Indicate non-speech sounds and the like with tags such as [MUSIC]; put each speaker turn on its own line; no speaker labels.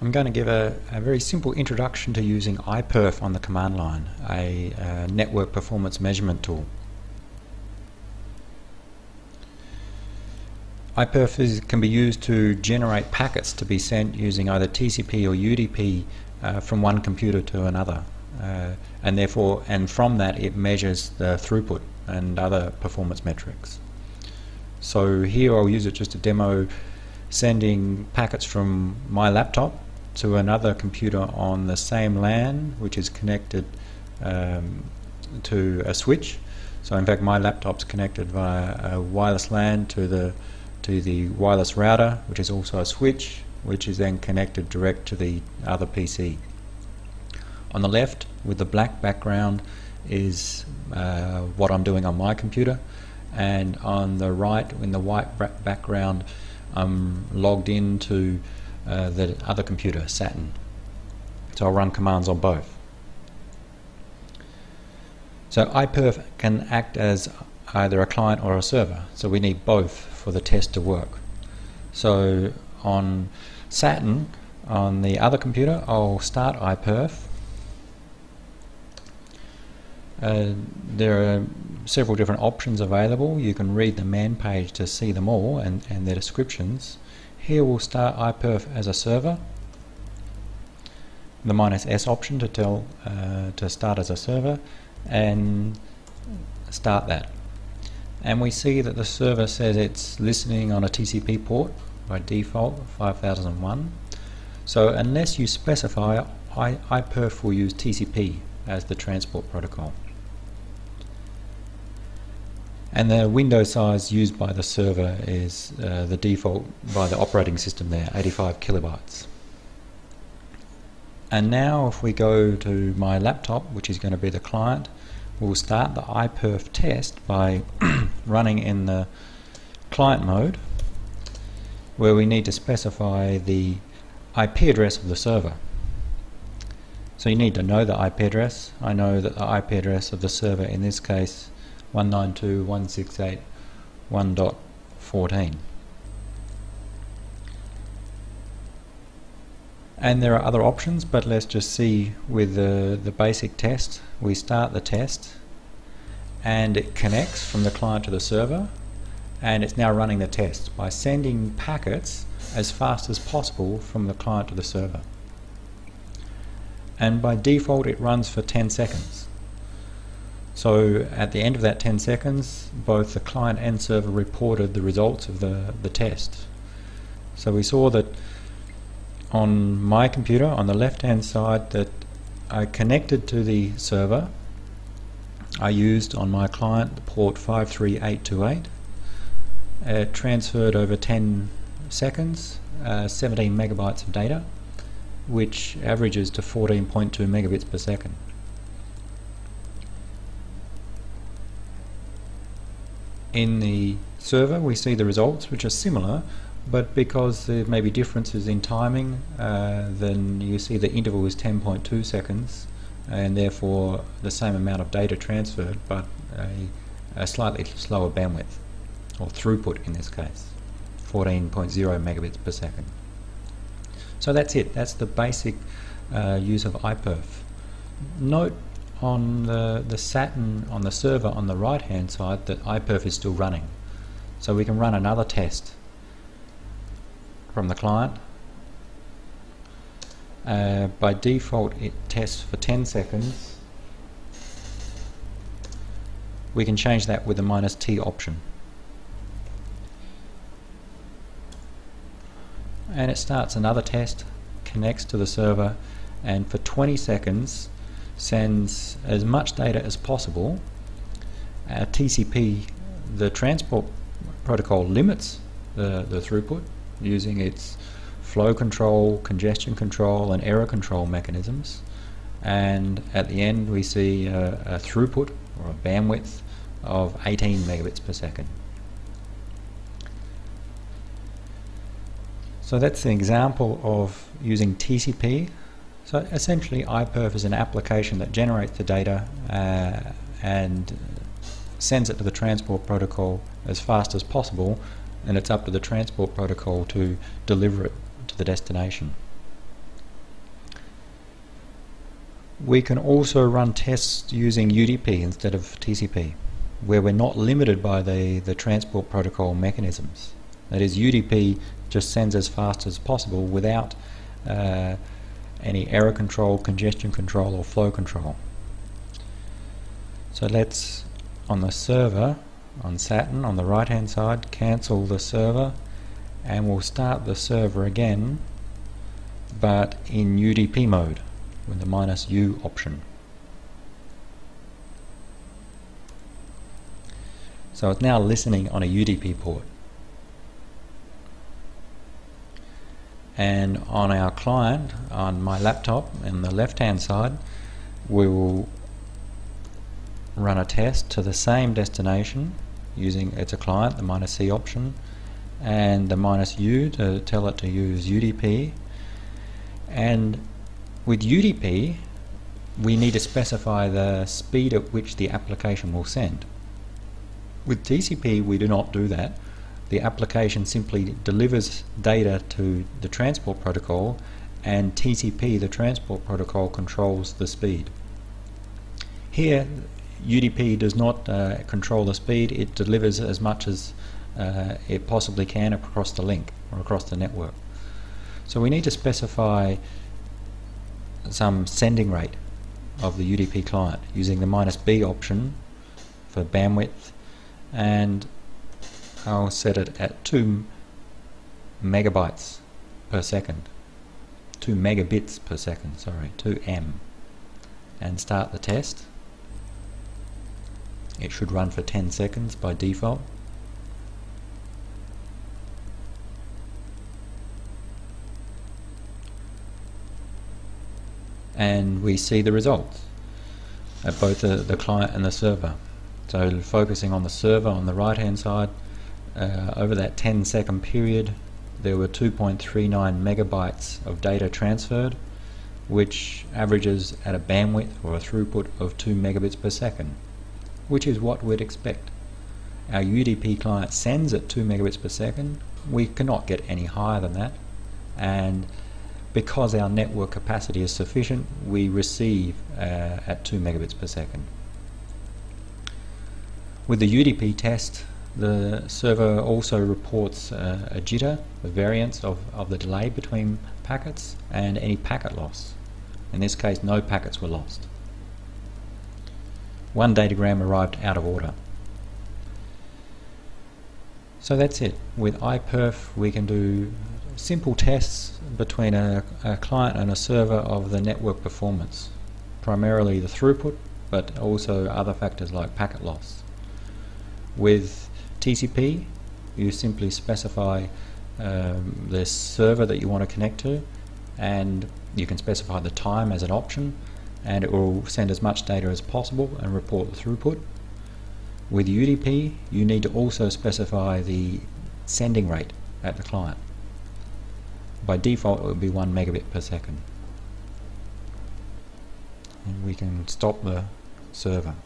I'm going to give a, a, very simple introduction to using iPerf on the command line, a, a network performance measurement tool. iPerf is, can be used to generate packets to be sent using either TCP or UDP uh, from one computer to another. Uh, and therefore, and from that it measures the throughput and other performance metrics. So here I'll use it just to demo sending packets from my laptop to another computer on the same LAN, which is connected um, to a switch. So in fact, my laptop's connected via a wireless LAN to the to the wireless router, which is also a switch, which is then connected direct to the other PC. On the left, with the black background, is uh, what I'm doing on my computer, and on the right, in the white background, I'm logged into uh, the other computer, Saturn. So I'll run commands on both. So iPerf can act as either a client or a server, so we need both for the test to work. So on Saturn, on the other computer, I'll start iPerf. Uh, there are several different options available. You can read the man page to see them all and, and their descriptions. Here we'll start iPerf as a server. The minus S option to tell uh, to start as a server and start that. And we see that the server says it's listening on a TCP port by default 5001. So unless you specify, I, iPerf will use TCP as the transport protocol and the window size used by the server is uh, the default by the operating system there 85 kilobytes. And now if we go to my laptop which is going to be the client we'll start the iPerf test by [CLEARS THROAT] running in the client mode where we need to specify the IP address of the server. So you need to know the IP address. I know that the IP address of the server in this case 192.168.1.14. And there are other options, but let's just see with the, the basic test. We start the test and it connects from the client to the server and it's now running the test by sending packets as fast as possible from the client to the server. And by default it runs for 10 seconds. So at the end of that 10 seconds, both the client and server reported the results of the, the test. So we saw that on my computer, on the left hand side, that I connected to the server. I used on my client the port 53828. It transferred over 10 seconds, uh, 17 megabytes of data, which averages to 14.2 megabits per second. In the server we see the results which are similar but because there may be differences in timing uh, then you see the interval is 10.2 seconds and therefore the same amount of data transferred but a, a slightly slower bandwidth or throughput in this case 14.0 megabits per second. So that's it. That's the basic uh, use of iPerf note on the, the Saturn on the server on the right hand side that iPerf is still running. So we can run another test from the client. Uh, by default it tests for 10 seconds. We can change that with the minus T option. And it starts another test, connects to the server and for 20 seconds sends as much data as possible. TCP, the transport protocol limits the, the throughput using its flow control, congestion control and error control mechanisms and at the end we see a, a throughput or a bandwidth of 18 megabits per second. So that's an example of using TCP so essentially iPerf is an application that generates the data uh, and sends it to the transport protocol as fast as possible and it's up to the transport protocol to deliver it to the destination. We can also run tests using UDP instead of TCP, where we're not limited by the, the transport protocol mechanisms. That is, UDP just sends as fast as possible without uh, any error control, congestion control, or flow control. So let's, on the server, on Saturn, on the right hand side, cancel the server, and we'll start the server again, but in UDP mode with the minus U option. So it's now listening on a UDP port. And on our client, on my laptop, in the left hand side, we will run a test to the same destination using it's a client, the minus C option, and the minus U to tell it to use UDP. And with UDP, we need to specify the speed at which the application will send. With TCP, we do not do that. The application simply delivers data to the transport protocol, and TCP, the transport protocol, controls the speed. Here, UDP does not uh, control the speed, it delivers as much as uh, it possibly can across the link or across the network. So we need to specify some sending rate of the UDP client using the minus B option for bandwidth and I'll set it at 2 megabytes per second. 2 megabits per second sorry 2 M. And start the test. It should run for 10 seconds by default. And we see the results at both the, the client and the server. So focusing on the server on the right hand side, uh, over that 10 second period there were 2.39 megabytes of data transferred which averages at a bandwidth or a throughput of 2 megabits per second which is what we'd expect. Our UDP client sends at 2 megabits per second, we cannot get any higher than that and because our network capacity is sufficient, we receive uh, at 2 megabits per second. With the UDP test, the server also reports uh, a jitter, the variance of, of the delay between packets, and any packet loss. In this case, no packets were lost. One datagram arrived out of order. So that's it. With iPerf, we can do simple tests between a, a, client and a server of the network performance, primarily the throughput, but also other factors like packet loss. With TCP, you simply specify um, the server that you want to connect to, and you can specify the time as an option, and it will send as much data as possible and report the throughput. With UDP, you need to also specify the sending rate at the client. By default it would be 1 megabit per second. And we can stop the server